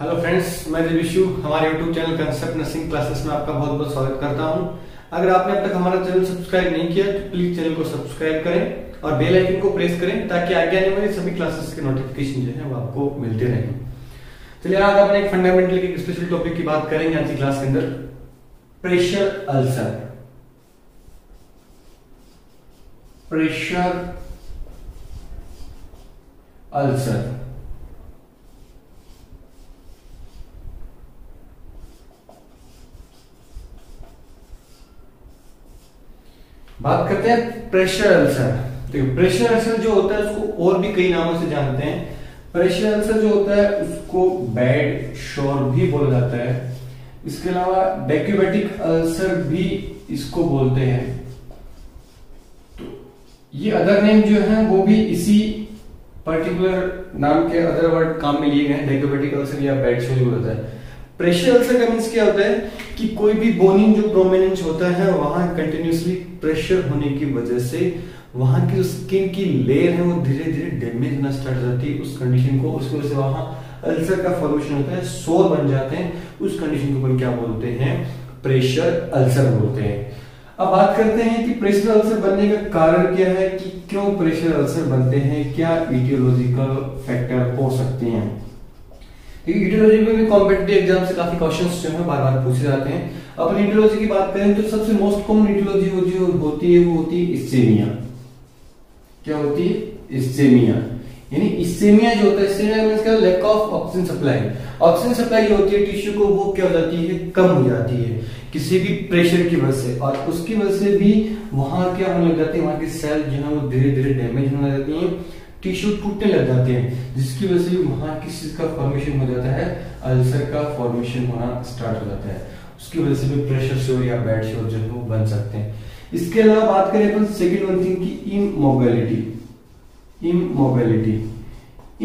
Hello friends मैं दिविशु हमारे YouTube channel Concept Nursing Classes में आपका बहुत बहुत स्वागत करता हूँ। अगर आपने अब तक हमारा चैनल सब्सक्राइब नहीं किया तो प्लीज़ चैनल को सब्सक्राइब करें और बेल आइकन को प्रेस करें ताकि आगे आने वाली सभी क्लासेस के नोटिफिकेशन जो है वो आपको मिलते रहें। चलिए, आज अपन एक फंडामेंटल एक स्पेशल टॉपिक की बात करेंगे आज की क्लास के अंदर। प्रेशर अल्सर प्रेशर अल्सर बात करते हैं प्रेशर अल्सर देखो प्रेशर अल्सर जो होता है, उसको और भी कई नामों से जानते हैं। प्रेशर अल्सर जो होता है, उसको बेड शोर भी बोला जाता है। इसके अलावा डेक्यूबेटिक अल्सर भी इसको बोलते हैं। तो ये अदर नेम जो है, वो भी इसी पर्टिकुलर नाम के अदर वर्ड काम में लिए गए डेक्यूबेटिक अल्सर या बेड शोर बोला जाता है। प्रेशर अल्सर का मीन्स क्या होता है कि कोई भी बोनिंग जो प्रोमिनेंस होता है, वहाँ कंटिन्यूसली प्रेशर होने की वजह से वहाँ की जो स्किन की लेयर है, वो धीरे धीरे डैमेज होना स्टार्ट हो जाती है उस कंडीशन को, उसकी वजह से वहाँ अल्सर का फॉर्मेशन होता है सोर बन जाते हैं, उस कंडीशन को अपन क्या बोलते हैं? प्रेशर अल्सर बोलते हैं। अब बात करते हैं कि प्रेशर अल्सर बनने का कारण क्या है, कि क्यों प्रेशर अल्सर बनते हैं, क्या इटियोलॉजिकल फैक्टर हो सकते हैं? ईडियोलॉजी में भी कॉम्पिटेटिव एग्ज़ाम से काफ़ी क्वेश्चंस जो है बार बार पूछे जाते हैं। अपन ईडियोलॉजी की बात करें तो सबसे मोस्ट कॉमन ईडियोलॉजी जो होती है, वो होती है इस्सेमिया। क्या होती है? इस्सेमिया। यानी इस्सेमिया जो होता है, इस्सेमिया मींस क्या? Lack of oxygen supply oxygen supply होती है टिश्यू को, वो क्या हो जाती है? कम हो जाती है किसी भी प्रेशर की वजह से। और उसकी वजह से भी वहाँ क्या होने लग जाती है? वहाँ की सेल जो है वो धीरे धीरे डैमेज होने लग जाती है। टिश्यू टूटने लग जाते हैं, जिसकी वजह से वहाँ किस चीज़ का फॉर्मेशन हो जाता है? अल्सर का फॉर्मेशन होना स्टार्ट हो जाता है। उसकी वजह से भी प्रेशर शोर या बैड शोर जो है वो बन सकते हैं। इसके अलावा बात करें अपन सेकेंड वन थिंग की इमोबिलिटी इमोबिलिटी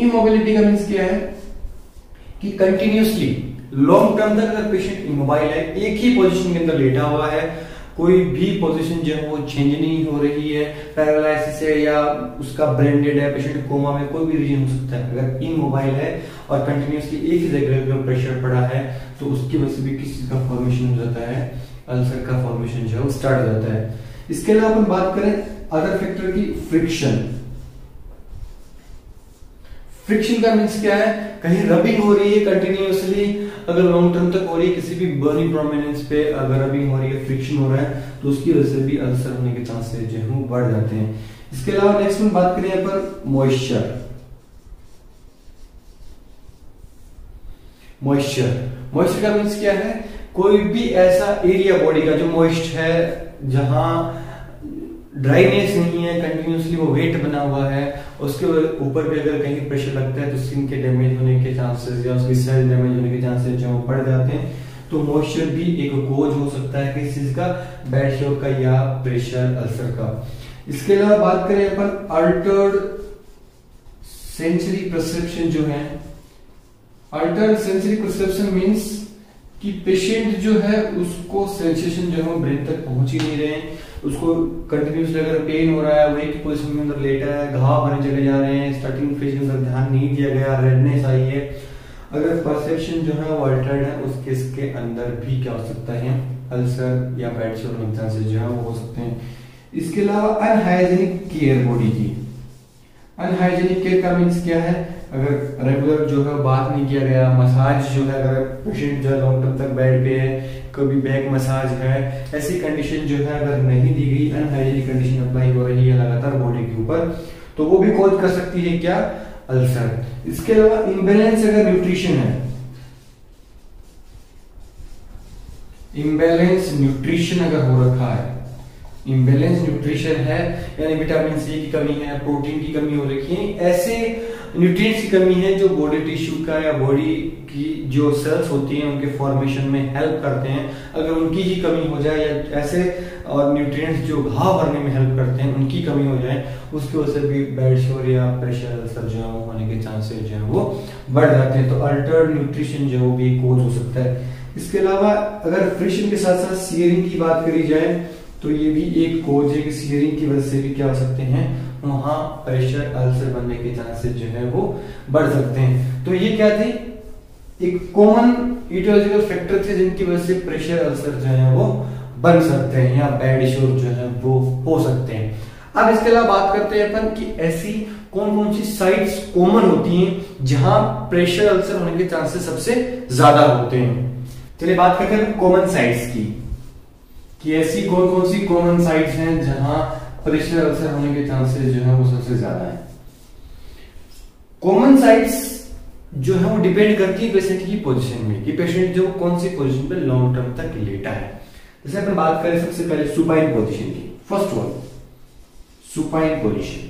इमोबिलिटी का मीन्स क्या है? कि कंटिन्यूसली लॉन्ग टर्म तक अगर पेशेंट इमोबाइल है, एक ही पोजीशन के अंदर लेटा हुआ है कोई भी पोजीशन जो है वो चेंज नहीं हो रही है पैरालिसिस है या उसका ब्रेन डेड है पेशेंट कोमा में कोई भी रीजन हो सकता है। अगर इमोबाइल है और कंटिन्यूसली एक ही जगह पर प्रेशर पड़ा है तो उसकी वजह से भी किस का फॉर्मेशन हो जाता है? अल्सर का फॉर्मेशन जो है वो स्टार्ट हो जाता है। इसके अलावा अपन बात करें अदर फैक्टर की फ्रिक्शन फ्रिक्शन का मीन्स क्या है? कहीं रबिंग हो रही है कंटिन्यूसली अगर लॉन्ग टर्म तक हो रही है किसी भी बर्निंग प्रोमिनेंस पे अगर रबिंग हो रही है फ्रिक्शन हो रहा है तो उसकी वजह से भी अल्सर होने के चांसेस जो है वो बढ़ जाते हैं। इसके अलावा नेक्स्ट में बात करें पर मॉइस्चर मॉइस्चर मॉइस्चर का मीन्स क्या है? कोई भी ऐसा एरिया बॉडी का जो मॉइस्ट है, जहाँ ड्राइनेस नहीं है कंटिन्यूसली वो वेट बना हुआ है, उसके ऊपर भी अगर कहीं प्रेशर लगता है तो स्किन के डैमेज होने के चांसेस या उसकी सेल डैमेज होने के चांसेस जो बढ़ जाते हैं। तो मॉइस्चर भी एक कोज हो सकता है किसी चीज़ का बैड श्योर का या प्रेशर अल्सर का। इसके अलावा बात करें अपन अल्टर्ड सेंसरी परसेप्शन जो है। अल्टर्ड सेंसरी परसेप्शन मींस कि पेशेंट जो है उसको सेंसेशन जो है ब्रेन तक पहुँच ही नहीं रहे। हैं उसको कंटिन्यूसली अगर पेन हो रहा है वही की पोजिशन में अंदर लेटा है, घाव बने चले जा रहे हैं स्टार्टिंग फ़ेज़ के अंदर ध्यान नहीं दिया गया रेडनेस आई है। अगर परसेप्शन जो है वो अल्टर्ड है, उस केस के अंदर भी क्या हो सकता है? अल्सर या बैड शोर चांसेस जो है वो हो सकते हैं। इसके अलावा अनहाइजेनिक केयर बॉडी की। अनहाइजेनिक केयर का मीन्स क्या है? अगर रेगुलर जो है बात नहीं किया गया मसाज जो है, अगर पेशेंट जो है लॉन्ग टर्म तक बेड पे है कभी बैक मसाज है, ऐसी कंडीशन जो है अगर नहीं दी गई अनहाइजेनिक कंडीशन अप्लाई हो रही है लगातार बॉडी के ऊपर तो वो भी कॉज कर सकती है क्या? अल्सर इसके अलावा इम्बेलेंस अगर न्यूट्रिशन है इम्बेलेंस न्यूट्रिशन अगर हो रखा है इम्बेलेंस न्यूट्रिशन है, यानी विटामिन सी की कमी है प्रोटीन की कमी हो रखी है, ऐसे न्यूट्रिएंट्स की कमी है, जो बॉडी टिश्यू का या बॉडी की जो सेल्स होती हैं, उनके फॉर्मेशन में हेल्प करते हैं। अगर उनकी ही कमी हो जाए या ऐसे, और न्यूट्रिएंट्स जो घाव भरने में हेल्प करते हैं, उनकी कमी हो जाए, उसकी वजह से भी बेड शोर या प्रेशर अल्सर जो है होने के चांसेस जो है वो बढ़ जाते हैं। तो अल्टर्ड न्यूट्रिशन जो है भी कोज हो सकता है। इसके अलावा, अगर फ्रिक्शन के साथ साथ सीयरिंग की बात करी जाए तो ये भी एक कोज है कि सीयरिंग की वजह से भी क्या हो सकते हैं? वहाँ प्रेशर अल्सर बनने के चांसेस जो है वो बढ़ सकते हैं। तो ये क्या थी? एक कॉमन इटियोलॉजिकल फैक्टर थे जिनकी वजह से प्रेशर अल्सर जो है वो बन सकते हैं या बैड शोर जो है वो हो सकते हैं। अब इसके अलावा बात करते हैं अपन कि ऐसी कौन कौन सी साइट्स कॉमन होती हैं जहाँ प्रेशर अल्सर होने के चांसेस सबसे ज़्यादा होते हैं। चलिए बात करते हैं कॉमन साइट्स की। कि ऐसी कौन कौन सी कॉमन साइट्स हैं जहाँ प्रेशर अल्सर होने के चांसेस जो है वो सबसे ज़्यादा है। कॉमन साइट्स जो है वो डिपेंड करती है पेशेंट की पोजीशन में, कि पेशेंट जो कौन सी पोजीशन पे लॉन्ग टर्म तक लेटा है। जैसे अपन बात करें सबसे पहले सुपाइन पोजीशन की। फ़र्स्ट वन सुपाइन पोजीशन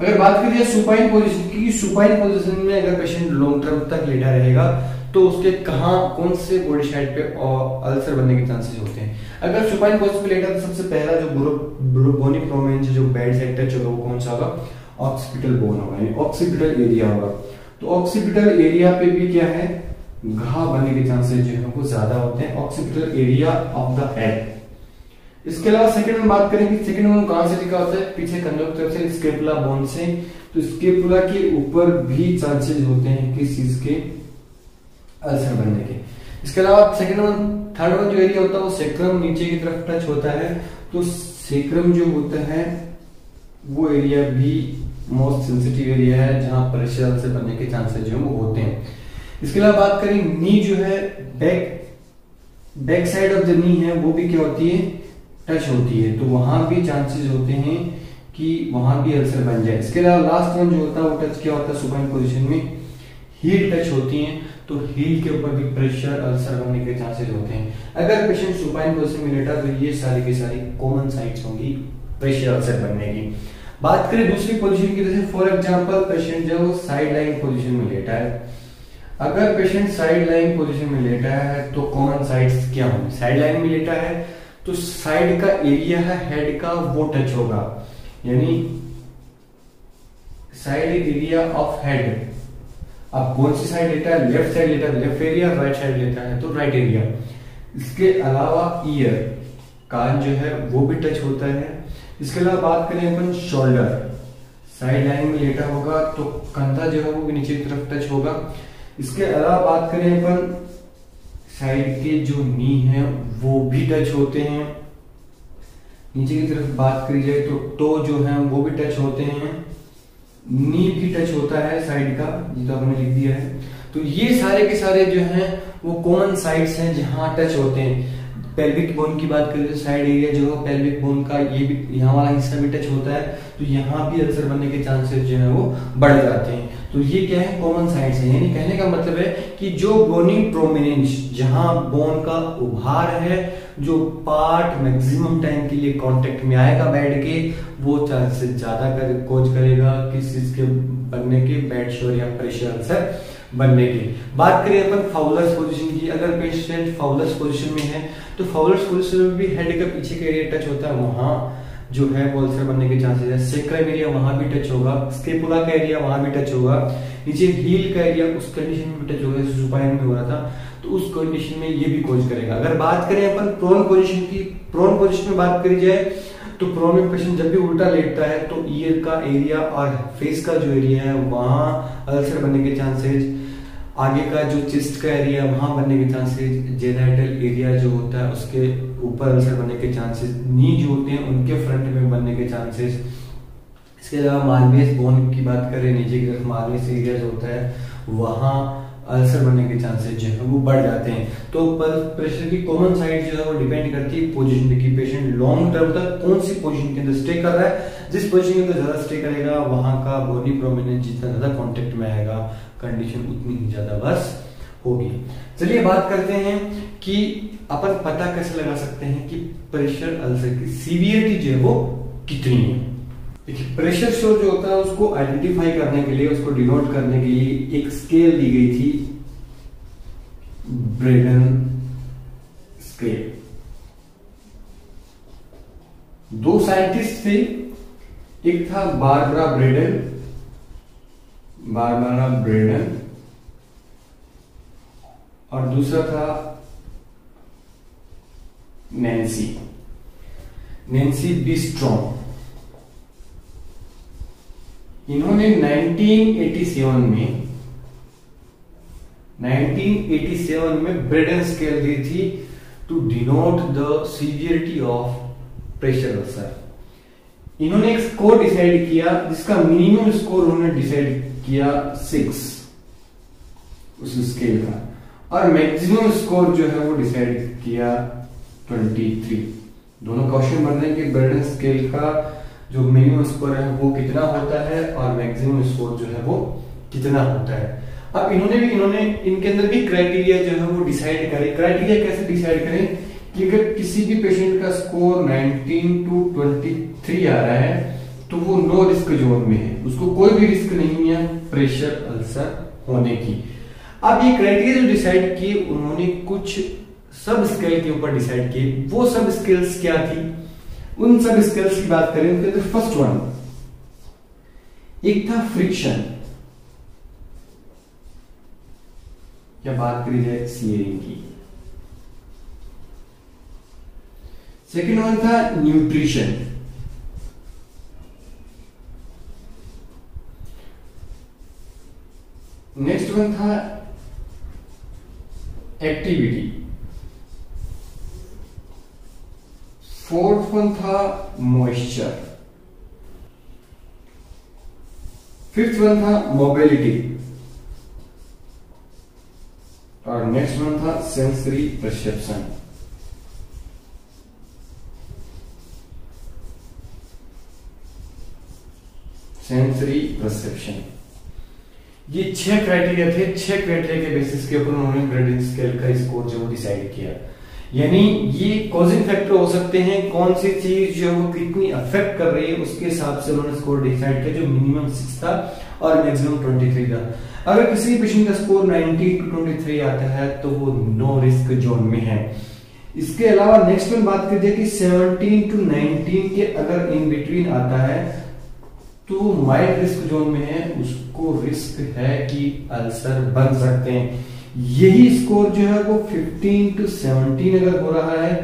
अगर बात करिए सुपाइन पोजीशन की सुपाइन पोजीशन में अगर पेशेंट लॉन्ग टर्म तक लेटा रहेगा तो उसके कहा, कौन से बॉडी साइड पे अल्सर बनने के चांसेस होते हैं? अगर सुपाइन पोजीशन पे लेटा तो सबसे पहला जो बोनी प्रोमिनेंस जो बेड साइड टच होगा वो कौन सा होगा? ऑक्सीपिटल बोन होगा, यानी ऑक्सीपिटल एरिया होगा। तो ऑक्सीपिटल एरिया पे भी क्या है? घा बनने के चांसेस जो है वो ज़्यादा होते हैं occipital area of the head इसके अलावा सेकंड में बात करेंगे सेकंड में कहाँ से लिखा होता है? पीछे कंधों की तरफ़ से स्केपुला बोन से। तो स्केपुला के ऊपर भी चांसेस होते हैं किस चीज़ के? अल्सर बनने के इसके अलावा सेकंड वन थर्ड वन जो एरिया होता है वो सेक्रम नीचे की तरफ़ टच होता है। तो सेक्रम जो होता है, वो एरिया भी मोस्ट सेंसिटिव एरिया है, जहाँ प्रेशर से बनने के चांसेस जो है वो होते हैं। इसके अलावा बात करें नी जो है back back side of the knee है, वो भी क्या होती है? टच होती है। तो वहाँ भी चांसेस होते हैं कि वहाँ भी अल्सर बन जाए। इसके अलावा लास्ट वन जो होता है, वो टच क्या होता है? सुपाइन पोजिशन में। हील टच होती है। तो हील के ऊपर भी प्रेशर अल्सर बनने के चांसेस होते हैं। अगर पेशेंट सुपाइन पोजिशन में लेटा तो ये सारी की सारी कॉमन साइट्स होंगी प्रेशर अल्सर बनने की। बात करें दूसरी पोजीशन की, जैसे फॉर एग्जांपल पेशेंट जो साइड लाइन पोजीशन में लेटा है। अगर पेशेंट साइड लाइन पोजीशन में लेटा है तो कॉमन साइड्स क्या होंगे? साइड लाइन में लेटा है तो साइड का एरिया है हेड का, वो टच होगा। यानी साइड एरिया ऑफ़ हेड अब कौन सी साइड लेता है? लेफ़्ट साइड लेता है लेफ़्ट एरिया राइट साइड लेता है? तो राइट एरिया इसके अलावा ईयर कान जो है, वो भी टच होता है। इसके अलावा बात करें अपन शोल्डर साइड लाइन में लेटा होगा तो कंधा जो है, वो भी नीचे की तरफ़ टच होगा। इसके अलावा बात करें अपन साइड के जो नी है, वो भी टच होते हैं। नीचे की तरफ़ बात करी जाए तो टो जो है, वो भी टच होते हैं। नी भी टच होता है साइड का, ये तो हमने लिख दिया है। तो ये सारे के सारे जो हैं, वो कॉमन साइड्स हैं जहाँ टच होते हैं। पेल्विक बोन की बात करें तो साइड एरिया जो है पेल्विक बोन का, ये भी यहाँ वाला हिस्सा भी टच होता है। तो यहाँ भी अल्सर बनने के चांसेस जो है वो बढ़ जाते हैं। तो ये क्या है? कॉमन साइड है। यानी कहने का मतलब है कि जो बोनी प्रोमिनेंस जहाँ बोन का उभार है जो पार्ट मैक्सिमम टाइम के लिए कांटेक्ट में आएगा बेड के वो चांसेस ज़्यादा कर, कोच करेगा किस चीज़ के बनने के बेड शोर या प्रेशर अल्सर बनने की। बात करें अपन फाउलर्स पोजीशन की। अगर पेशेंट फाउलर्स पोजीशन में है तो फाउलर्स पोजीशन में भी हेड का पीछे का एरिया टच होता है। वहाँ जो है वो अल्सर बनने के चांसेस है। सेक्रम एरिया वहाँ भी टच होगा। स्केपुला का एरिया वहाँ भी टच होगा। नीचे हील का एरिया उस कंडीशन में टच होगा, जैसे सुपाइन में हो रहा था तो उस कंडीशन में ये भी कोज करेगा। अगर बात करें अपन प्रोन पोजीशन की प्रोन पोजीशन में बात करी जाए तो प्रोन में पेशेंट जब भी उल्टा लेटता है तो ईयर का एरिया और फेस का जो एरिया है, वहाँ अल्सर बनने के चांसेज आगे का जो चिस्ट का एरिया वहाँ बनने के चांसेस जेनाइटल एरिया जो होता है, उसके ऊपर अल्सर बनने के चांसेस नी जो होते हैं, उनके फ्रंट में बनने के चांसेस इसके अलावा मालवेस बोन की बात करें, नीचे की तरफ़ मालवेस एरिया जो होता है, वहाँ अल्सर बनने के चांसेस जो है, वो बढ़ जाते हैं। तो प्रेशर की कॉमन साइड जो है, वो डिपेंड करती है पोजीशन पे कि पेशेंट लॉन्ग टर्म तक कौन सी पोजीशन के अंदर स्टे कर रहा है। जिस पोजीशन के अंदर ज़्यादा स्टे करेगा, वहाँ का बॉडी प्रोमिनेंस जितना ज़्यादा कांटेक्ट में आएगा कंडीशन उतनी ही ज़्यादा वर्ष होगी। चलिए बात करते हैं कि अपन पता कैसे लगा सकते हैं कि प्रेशर अल्सर की सीवियरिटी जो है वो कितनी है? देखिए प्रेशर शोर जो होता है उसको आइडेंटिफाई करने के लिए, उसको डिनोट करने के लिए एक स्केल दी गई थी। ब्रेडन स्केल दो साइंटिस्ट थे। एक था बारबरा ब्रेडन बारबरा ब्रेडन और दूसरा था नैन्सी नैन्सी बी स्ट्रॉन्ग इन्होंने 1987 में 1987 में ब्रेडन स्केल दी थी to denote the severity of pressure ulcer इन्होंने एक स्कोर डिसाइड किया, जिसका मिनिमम स्कोर उन्होंने डिसाइड किया सिक्स उस स्केल का। और मैक्सिमम स्कोर जो है वो डिसाइड किया ट्वेंटी थ्री दोनों क्वेश्चन बन रहे हैं कि बर्डन स्केल का जो मिनिमम स्कोर है वो कितना होता है और मैक्सिमम स्कोर जो है वो कितना होता है। अब इन्होंने भी, इन्होंने, इनके अंदर भी क्राइटेरिया जो है वो डिसाइड करें। क्राइटेरिया कैसे डिसाइड करें कि अगर किसी भी पेशेंट का स्कोर 19 टू 23 आ रहा है तो वो नो रिस्क जोन में है। उसको कोई भी रिस्क नहीं है प्रेशर अल्सर होने की। अब ये क्राइटेरिया जो डिसाइड किए, उन्होंने कुछ सब स्किल के ऊपर डिसाइड किए। वो सब स्किल्स क्या थी? उन सब स्किल्स की बात करें, उनके अंदर फ़र्स्ट वन एक था फ्रिक्शन या बात करी जाए सीयरिंग की। सेकेंड वन था न्यूट्रिशन नेक्स्ट वन था एक्टिविटी फोर्थ वन था मॉइस्चर फिफ्थ वन था मोबिलिटी और नेक्स्ट वन था सेंसरी परसेप्शन सेंसरी परसेप्शन ये छह क्राइटेरिया थे, छह क्राइटेरिया के बेसिस के ऊपर उन्होंने ग्रेडिंग स्केल का स्कोर जो डिसाइड किया। यानी ये कॉजिंग फैक्टर हो सकते हैं, कौन सी चीज़ जो वो कितनी अफेक्ट कर रही है, उसके हिसाब से उन्होंने स्कोर डिसाइड किया, जो मिनिमम सिक्स था और मैक्सिमम ट्वेंटी थ्री था। अगर किसी पेशेंट का स्कोर 90 टू 23 आता है तो वो नो रिस्क जोन में है। इसके अलावा नेक्स्ट में बात करिए कि 17 टू 19 के अगर इन बिटवीन आता है तो माइल्ड रिस्क जोन में है, उसको रिस्क है कि अल्सर बन सकते हैं। यही स्कोर जो है वो 15 टू 17 अगर हो रहा है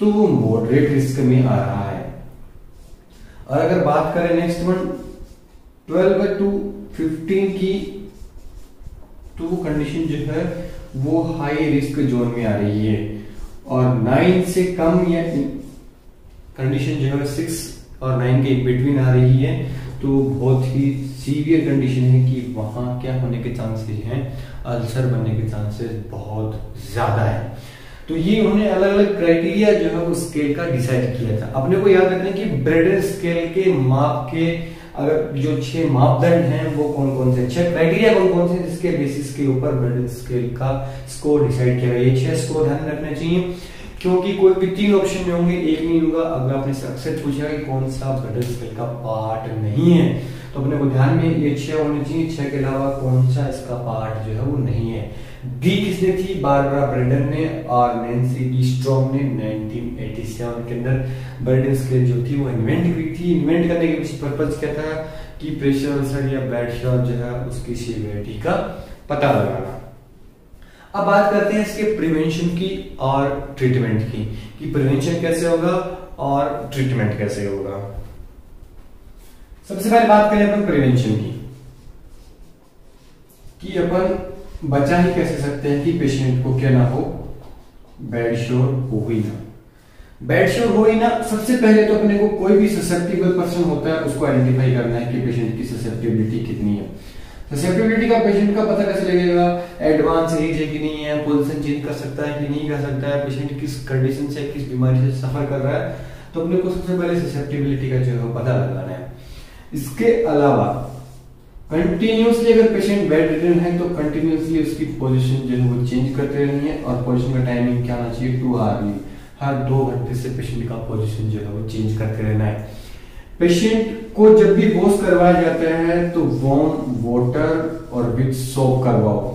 तो वो मॉडरेट रिस्क में आ रहा है। और अगर बात करें नेक्स्ट वन 12 टू 15 की तो वो कंडीशन जो है वो हाई रिस्क जोन में आ रही है। और नाइन से कम या कंडीशन जो है सिक्स और नाइन के बिटवीन आ रही है। तो बहुत ही सीवियर कंडीशन है कि वहाँ क्या होने के चांसेस हैं अल्सर बनने के चांसेस बहुत ज़्यादा है। तो ये उन्होंने अलग अलग क्राइटेरिया जो है उस स्केल का डिसाइड किया था। अपने को याद रखना कि ब्रेडन स्केल के माप के अगर जो छह मापदंड हैं, वो कौन कौन से? छह क्राइटेरिया कौन कौन से जिसके बेसिस के ऊपर ब्रेडन स्केल का स्कोर डिसाइड किया गया। ये छह स्कोर ध्यान रखना चाहिए। क्योंकि कोई भी तीन ऑप्शन में होंगे, एक नहीं होगा। अगर आपने सक्सेस पूछा कि कौन सा ब्रेडन स्केल का पार्ट नहीं है तो अपने को ध्यान में ये छह होने चाहिए। छह के अलावा कौन सा इसका पार्ट जो है वो नहीं है। डी किसने थी? बारबरा ब्रेंडन ने और नैन्सी डी स्ट्रॉन्ग ने 1987 के अंदर। ब्रेंडन स्केल जो थी वो इन्वेंट हुई थी। इन्वेंट करने के पीछे पर्पज क्या था? कि प्रेशर या ब्लड शॉट जो है उसकी सीवियरिटी का पता लगाना। अब बात करते हैं इसके प्रिवेंशन की और ट्रीटमेंट की, कि प्रिवेंशन कैसे होगा और ट्रीटमेंट कैसे होगा। सबसे पहले बात करें अपन प्रिवेंशन की, कि अपन बचा ही कैसे सकते हैं कि पेशेंट को क्या ना हो बेड शोर हो ही ना। बेड शोर हो ही ना, सबसे पहले तो अपने को कोई भी ससेप्टेबल पर्सन होता है, उसको आइडेंटिफाई करना है कि पेशेंट की ससेप्टेबिलिटी कितनी है। ससेप्टेबिलिटी का पेशेंट का पता कैसे लगेगा? एडवांस एज है कि नहीं है? पोजिशन चेंज कर सकता है कि नहीं कर सकता है? पेशेंट किस कंडीशन से, किस बीमारी से सफ़र कर रहा है? तो अपने को सबसे पहले ससेप्टेबिलिटी का जो है पता लगाना है। इसके अलावा कंटिन्यूसली अगर पेशेंट बेड रिटर्न है तो कंटिन्यूसली उसकी पोजीशन जो है वो चेंज करते रहनी है और पोजीशन का टाइमिंग क्या होना चाहिए? टू आवर्ली हर दो घंटे से पेशेंट का पोजीशन जो है वो चेंज करते रहना है। पेशेंट को जब भी वॉश करवाया जाता है तो वॉर्म वाटर और विथ सोप करवाओ।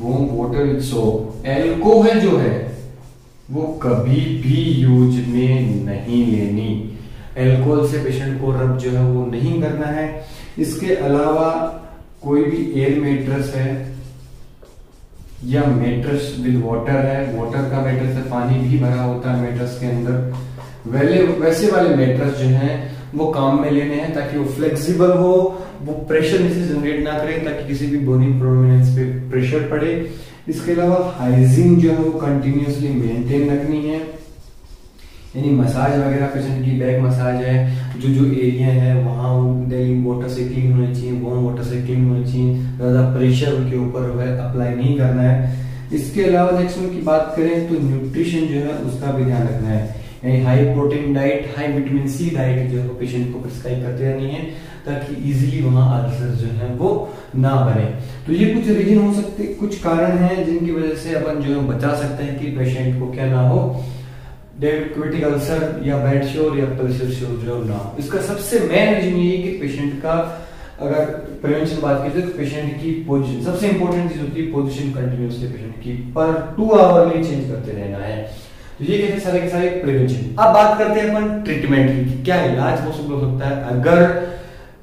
Warm water with soap alcohol जो है, वो कभी भी यूज़ में नहीं लेनी। एल्कोहल से पेशेंट को रब जो है वो नहीं करना है। इसके अलावा कोई भी एयर मेट्रस है, या मेट्रस विद वाटर है वाटर का मेट्रस है, पानी भी भरा होता है मेट्रस के अंदर। वैले, वैसे वाले मेट्रस जो हैं वो काम में लेने हैं ताकि वो फ्लेक्सिबल हो, वो प्रेशर नीचे जनरेट ना करें ताकि किसी भी बोनी प्रोमिनेंस पे प्रेशर पड़े। इसके अलावा हाइजीन जो है वो कंटिन्यूसली मेंटेन रखनी है। यानी मसाज वगैरह पेशेंट की बैक मसाज है, जो जो एरिया है, वहाँ डेली वाटर से क्लीन होना चाहिए वार्म वाटर से क्लीन होना चाहिए, ज़्यादा प्रेशर उनके ऊपर वह अप्लाई नहीं करना है। इसके अलावा नेक्स्ट की बात करें तो न्यूट्रिशन जो है उसका भी ध्यान रखना है। यानी high protein diet high vitamin C diet जो है पेशेंट को प्रिस्क्राइब करते रहनी है, ताकि इजीली वहाँ अल्सर जो है वो ना बने। तो ये कुछ रीजन हो सकते, कुछ कारण हैं जिनकी वजह से अपन जो है बचा सकते हैं कि पेशेंट को क्या ना हो डेविटिक अल्सर या बैड श्योर या पल्सर श्योर जो ना इसका सबसे मेन रीजन ये कि पेशेंट का अगर प्रिवेंशन बात की जाए तो पेशेंट की पोजीशन सबसे इंपॉर्टेंट चीज़ होती है पोजीशन कंटिन्यूसली पेशेंट की, पर टू आवरली चेंज करते रहना है। तो ये हैं सारे के सारे प्रिवेंशन अब बात करते हैं अपन ट्रीटमेंट की क्या इलाज हो सकता है अगर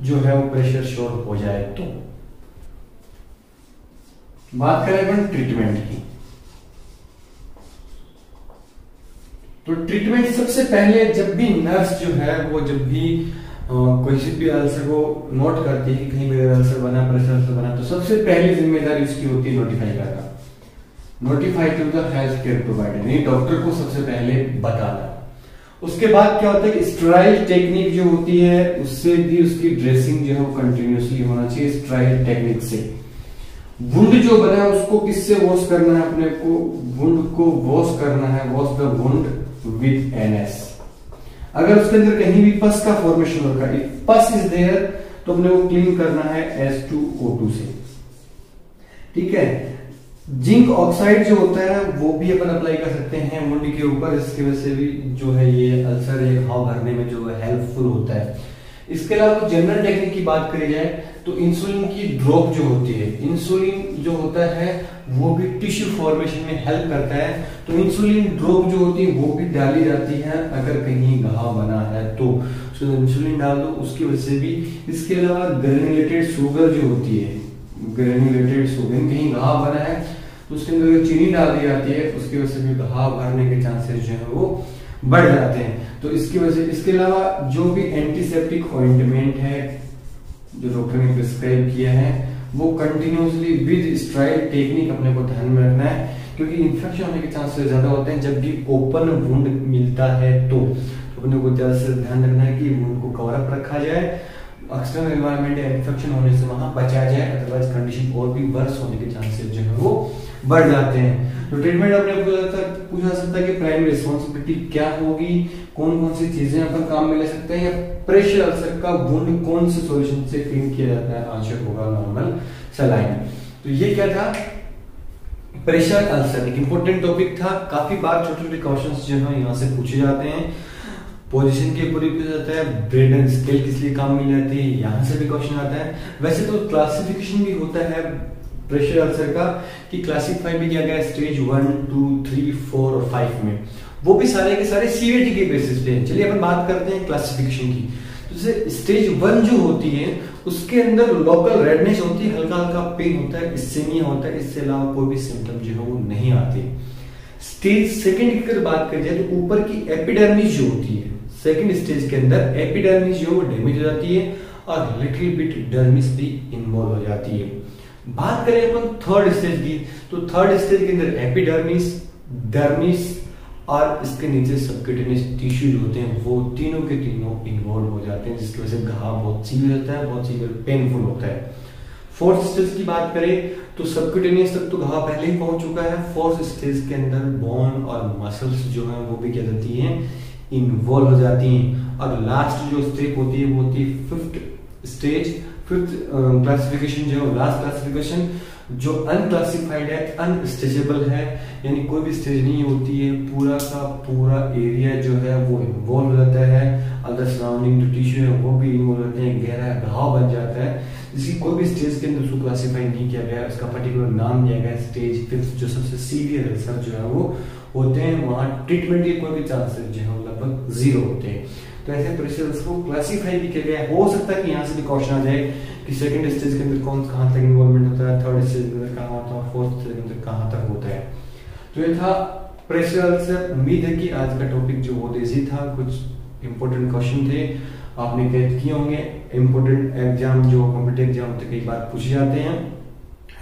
जो है वो प्रेशर श्योर हो जाए तो। बात करें अपन ट्रीटमेंट की। तो ट्रीटमेंट सबसे पहले जब भी नर्स जो है वो जब भी कोई भी अल्सर को नोट करती है कहीं मेरा अल्सर बना प्रेशर अल्सर बना तो सबसे पहली ज़िम्मेदारी उसकी होती है नोटिफाई करना। Notify to the health care provider यानी डॉक्टर को सबसे पहले बताना। उसके बाद क्या होता है स्ट्राइल टेक्निक जो होती है, उससे भी उसकी ड्रेसिंग जो है वो कंटिन्यूसली होना चाहिए स्ट्राइल टेक्निक से। वुंड जो बना है, उसको किससे वॉश करना है अपने को? वुंड को वॉश करना है। Wash the wound with NS अगर उसके अंदर कहीं भी पस का फॉर्मेशन होगा पस इज़ देयर तो अपने को क्लीन करना है एस टू ओ टू से। ठीक है? जिंक ऑक्साइड जो होता है, वो भी अपन अप्लाई कर सकते हैं मुंडी के ऊपर इसकी वजह से भी जो है ये अल्सर है घाव भरने में जो हेल्पफुल होता है। इसके अलावा जनरल टेक्निक की बात करी जाए तो इंसुलिन की ड्रॉप जो होती है इंसुलिन जो होता है, वो भी टिश्यू फॉर्मेशन में हेल्प करता है। तो इंसुलिन ड्रॉप जो होती है, वो भी डाली जाती है, अगर कहीं घाव बना है तो। इंसुलिन डाल दो, उसकी वजह से भी। इसके अलावा ग्रेनुलेटेड शुगर जो होती है ग्रेनुलेटेड शुगर कहीं घाव बना है तो उसके अंदर चीनी डाल दी जाती है, उसकी वजह से भी घाव भरने के चांसेस जो है वो बढ़ जाते हैं। तो इसकी वजह से, इसके अलावा जो भी एंटीसेप्टिक ऑइंटमेंट है, जो डॉक्टर ने प्रिस्क्राइब किया है, वो कंटिन्यूसली विद स्ट्राइल टेक्निक अपने को ध्यान में रखना है, क्योंकि इन्फेक्शन होने के चांसेस ज़्यादा होते हैं। जब भी ओपन वुंड मिलता है तो अपने को ज़्यादा से ध्यान रखना है कि वुंड को कवर अप रखा जाए। एक्सटर्नल एनवायरमेंट या इन्फेक्शन होने से वहाँ बचाया जाए अदरवाइज़ कंडीशन और भी वर्स होने के चांसेस जो है वो बढ़ जाते हैं। तो ट्रीटमेंट अपने पूछा सकता है कि प्राइमरी रिस्पॉन्सिबिलिटी क्या होगी कौन कौन सी चीज़ें अपन काम में ले सकते हैं या प्रेशर अल्सर का वुंड कौन से सॉल्यूशन से क्लीन किया जाता है आंसर होगा नॉर्मल सलाइन तो ये क्या था? प्रेशर अल्सर एक इंपॉर्टेंट टॉपिक था। काफ़ी बार छोटे छोटे क्वेश्चन जो है यहाँ से पूछे जाते हैं। पोजीशन के ऊपर भी जाता है ब्रेड एंड स्केल किस लिए काम मिल जाती है, यहाँ से भी क्वेश्चन आता है। वैसे तो क्लासिफिकेशन भी होता है प्रेशर अल्सर का, कि क्लासिफाई भी किया गया stage one two three four और फाइव में। वो भी सारे के सारे सीवीटी के बेसिस पे चलिए अपन बात करते हैं क्लासिफिकेशन की। तो जैसे स्टेज वन जो होती है, उसके अंदर लोकल रेडनेस होती है, हल्का हल्का पेन होता है, इससे नहीं होता है इससे अलावा कोई भी सिम्टम जो है वो नहीं आते। स्टेज सेकेंड की अगर बात करी जाए तो ऊपर की एपिडर्मिस जो होती है सेकंड स्टेज के अंदर एपिडर्मिस जो वो डैमेज हो जाती है और लिटिल बिट डर्मिस भी इन्वॉल्व हो जाती है। बात करें अपन थर्ड स्टेज की तो थर्ड स्टेज के अंदर एपिडर्मिस डर्मिस और इसके नीचे सबक्यूटेनियस टिश्यूज होते हैं, वो तीनों के तीनों इन्वॉल्व हो जाते हैं, जिसकी वजह से घाव बहुत सीवियर होता है, बहुत सीवियर पेनफुल होता है। फोर्थ स्टेज की बात करें तो सबक्यूटेनियस तक तो घाव पहले ही पहुँच चुका है। फोर्थ स्टेज के अंदर बोन और मसल्स जो है, वो भी क्या जाती हैं। इन्वॉल्व हो जाती हैं। और लास्ट जो स्टेप होती है, वो होती है फिफ्थ स्टेज फिफ्थ क्लासिफिकेशन जो है लास्ट क्लासिफिकेशन जो अनक्लासिफाइड है अनस्टेजेबल है। यानी कोई भी स्टेज नहीं होती है। पूरा का पूरा एरिया जो है, वो इन्वॉल्व रहता है। अदर सराउंडिंग जो टिश्यू है, वो भी इन्वॉल्व रहते हैं। गहरा घाव बन जाता है। जिसकी कोई भी स्टेज के अंदर उसको क्लासीफाई नहीं किया गया। उसका पर्टिकुलर नाम दिया गया स्टेज फिफ्थ जो सबसे सीवियर अल्सर जो है, वो होते हैं, वहाँ ट्रीटमेंट के कोई भी चांसेस जो है लगभग ज़ीरो होते हैं। तो ऐसे प्रेशर को क्लासीफाई भी किया गया हो। सकता है कि यहाँ से भी क्वेश्चन आ जाए कि सेकंड स्टेज के अंदर कौन, कहाँ तक इन्वॉल्वमेंट होता है थर्ड स्टेज के अंदर कहाँ होता है फोर्थ स्टेज के अंदर कहाँ तक होता है। तो ये था प्रेशर से उम्मीद है कि आज का टॉपिक जो वो देसी था, कुछ इंपॉर्टेंट क्वेश्चन थे। आपने कैद किए होंगे। इम्पोर्टेंट एग्ज़ाम जो कॉम्पिटेटिव एग्ज़ाम होते कई बार पूछे जाते हैं।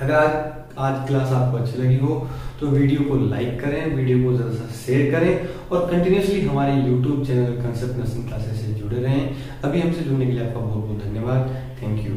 अगर आज क्लास आपको अच्छी लगी हो तो वीडियो को लाइक करें, वीडियो को ज़रा सा शेयर करें और कंटिन्यूसली हमारे YouTube channel Concept Nursing Classes से जुड़े रहें। अभी हमसे जुड़ने के लिए आपका बहुत बहुत धन्यवाद। Thank you